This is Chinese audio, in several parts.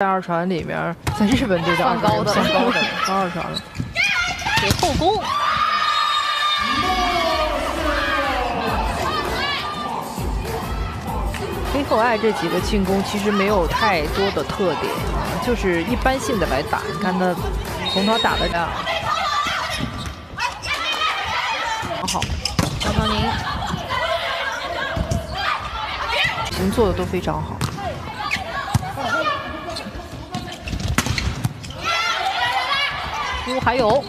在二传里面，在日本队的算高的算高二传了。给后攻。黑后爱这几个进攻其实没有太多的特点，就是一般性的来打。你看他从头打的这样，好，张常宁，行做的都非常好。呜，还有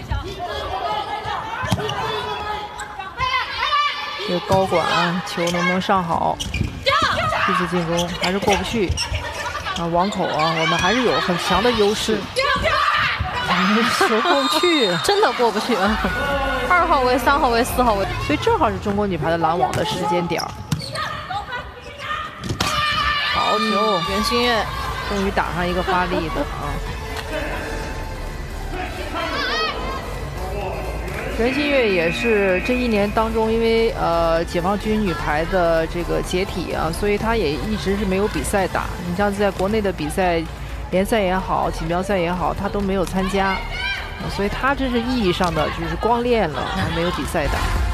这个高管球能不能上好？这次进攻还是过不去啊！网口啊，我们还是有很强的优势。球过不去，真的过不去。二号位、三号位、四号位，所以正好是中国女排的拦网的时间点儿。好球，袁心玥终于打上一个发力的啊！袁心玥也是这一年当中，因为呃解放军女排的这个解体啊，所以她也一直是没有比赛打。你像在国内的比赛，联赛也好，锦标赛也好，她都没有参加，所以她这是意义上的就是光练了，还没有比赛打。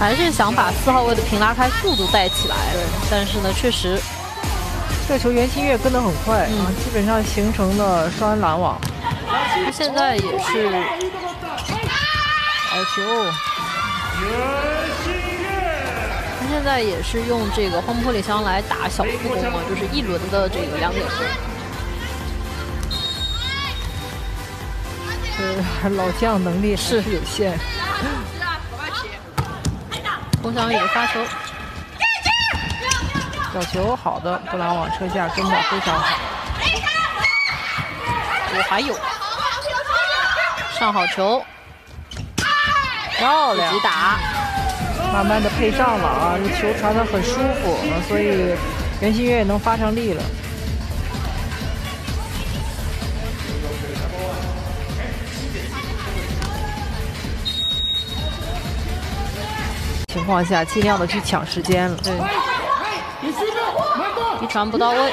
还是想把四号位的平拉开速度带起来，但是呢，确实这个球袁心玥跟得很快，啊，基本上形成了双安拦网。他现在也是好球，他现在也是用这个荒木里香来打小副攻嘛，就是一轮的这个两点攻。呃，老将能力是有限。龚翔宇发球，角球好的，布朗网车下跟的非常好。我还有。上好球，漂亮，自己打，慢慢的配上了啊，这球传的很舒服，所以袁心玥也能发上力了。情况下，尽量的去抢时间了。对，一传不到位。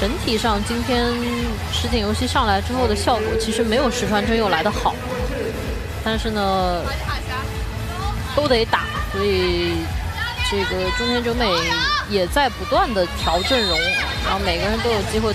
整体上，今天实景游戏上来之后的效果，其实没有石川真佑来的好。但是呢，都得打，所以这个中田久美也在不断的调阵容，然后每个人都有机会。